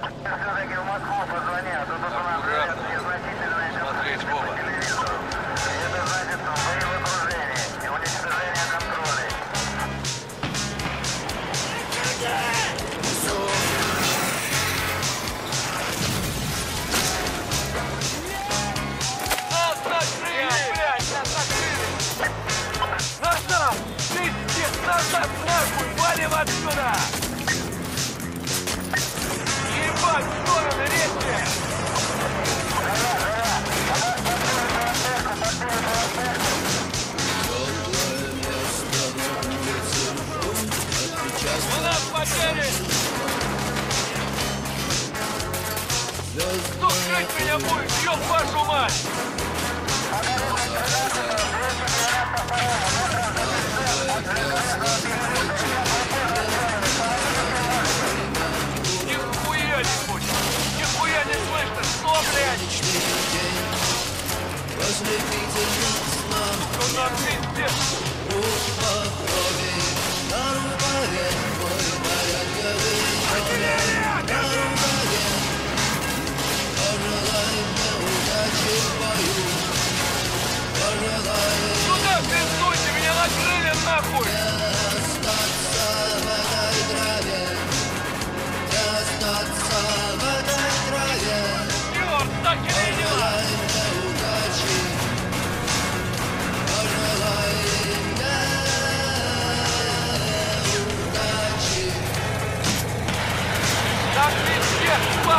Все-таки в Москву позвони, а то тут у нас незначительные Смотреть в оба. телевизору. Это значит, что бои в окружении и уничтожение контролей. Нас накрыли! Блядь, нас накрыли! Назад! Пиздец, назад нахуй! Валим отсюда! Потери! Кто крыть меня будет? Ёб вашу мать!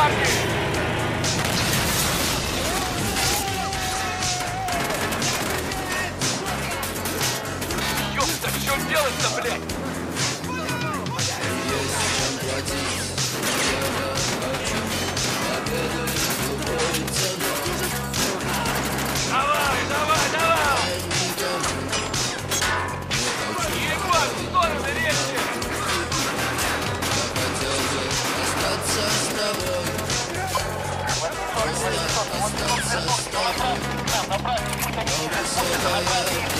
Парни! Ёпта, что делать-то, блядь? Парни,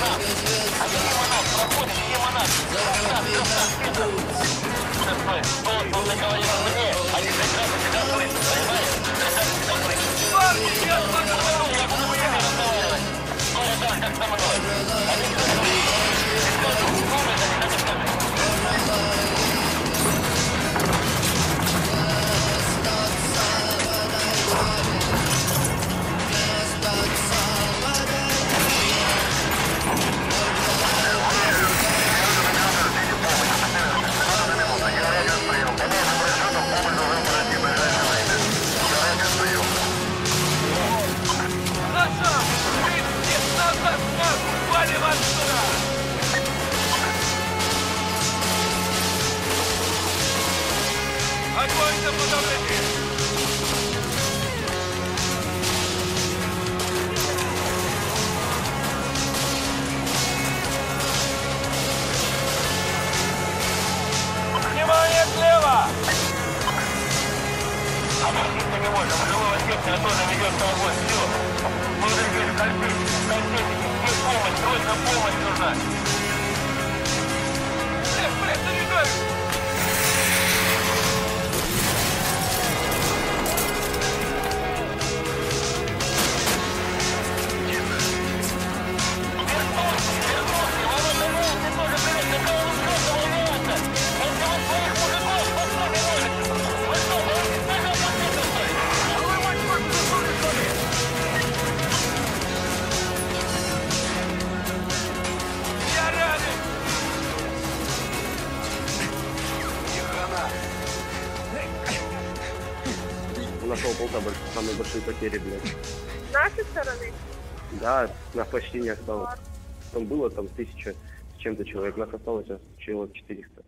помощь? Срочно помощь нужна. Нашел полта больш- самые большие потери, блядь. С нашей стороны? Да, нас почти не осталось. Там было там тысяча с чем-то человек, нас осталось сейчас человек 400.